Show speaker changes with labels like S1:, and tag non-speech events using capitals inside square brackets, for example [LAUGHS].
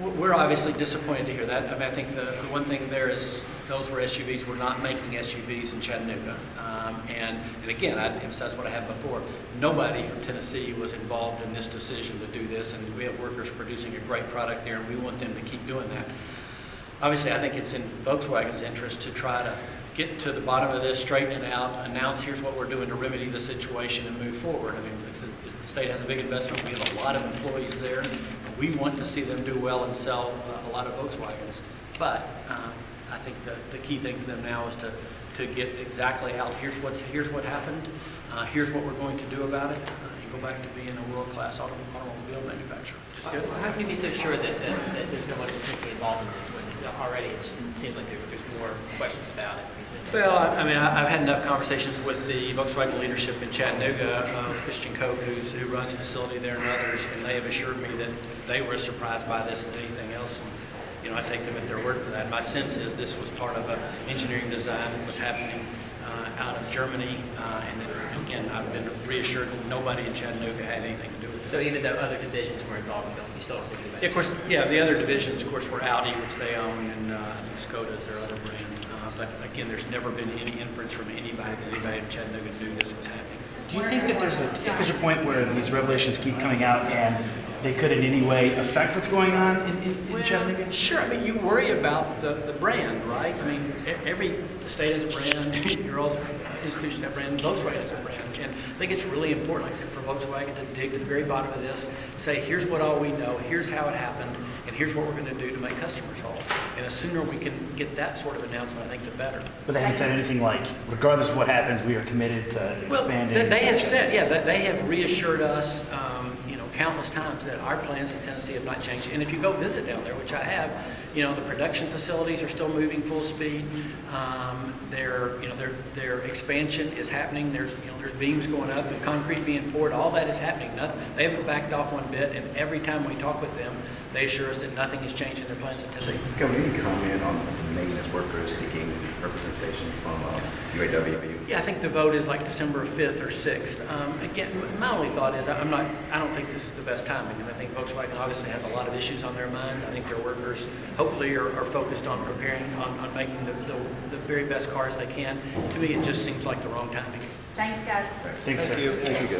S1: We're obviously disappointed to hear that. I mean, I think the, one thing there is, those were SUVs, we're not making SUVs in Chattanooga. Um, and, and again, I emphasize what I had before, nobody from Tennessee was involved in this decision to do this, and we have workers producing a great product there, and we want them to keep doing that. Obviously, I think it's in Volkswagen's interest to try to get to the bottom of this, straighten it out, announce here's what we're doing to remedy the situation and move forward. I mean, a- the state has a big investment, we have a lot of employees there. We want to see them do well and sell uh, a lot of Volkswagens. But um, I think the, the key thing for them now is to, to get exactly out, here's what's, here's what happened, uh, here's what we're going to do about it, uh, and go back to being a world-class automobile manufacturer. Just good.
S2: Well, How can you be so sure that, that, that there's no one intensely involved in this when already it seems like there, there's more questions about it?
S1: Well, I I mean, I- I've had enough conversations with the Volkswagen leadership in Chattanooga, uh, Christian Koch, who's, who runs the facility there, and others, and they have assured me that they were as surprised by this as anything else. And, You know, I take them at their word for that. My sense is this was part of an engineering design that was happening uh, out of Germany, uh, and that, again, I've been reassured that nobody in Chattanooga had anything to do with this.
S2: So even though other divisions were involved, you don't, you still don't think
S1: Yeah, of course, yeah, the other divisions, of course, were Audi, which they own, and uh, I think Skoda is their other brand. Uh, But again, there's never been any inference from anybody that anybody in Chattanooga knew this was happening.
S3: Do you think that there's a, there's a point where these revelations keep coming out and they could in any way affect what's going on in, in, in Chattanooga?
S1: Sure, I mean, you worry about the, the brand, right? I mean, every state has a brand, [LAUGHS] your also institution has a brand, Volkswagen has a brand. And I think it's really important, like I said, for Volkswagen to dig to the very bottom of this, say, here's what all we know, here's how it happened, and here's what we're going to do to make customers whole. And the sooner we can get that sort of announcement, I think the better.
S3: But they haven't said anything like, regardless of what happens, we are committed to
S1: Well,
S3: expanding.
S1: they they have said, yeah, they have reassured us, um, you know, countless times that our plans in Tennessee have not changed. And if you go visit down there, which I have, you know, the production facilities are still moving full speed. Um, Their, you know, their, their expansion is happening. There's, you know, there's beams going up and concrete being poured. All that is happening. Nothing, they haven't backed off one bit. And every time we talk with them, they assure us that nothing has changed in their plans in Tennessee.
S4: Can we comment on maintenance workers seeking representation from uh, UAW?
S1: Yeah, I think the vote is like December 5th or 6th. Um, Again, my only thought is, I'm not, I don't think this is the best timing, and I think Volkswagen obviously has a lot of issues on their mind. I think their workers hopefully are, are focused on preparing, on, on making the, the, the very best cars they can. To me, it just seems like the wrong timing.
S5: Thanks, guys.
S3: Thanks, sir.
S4: Thank you.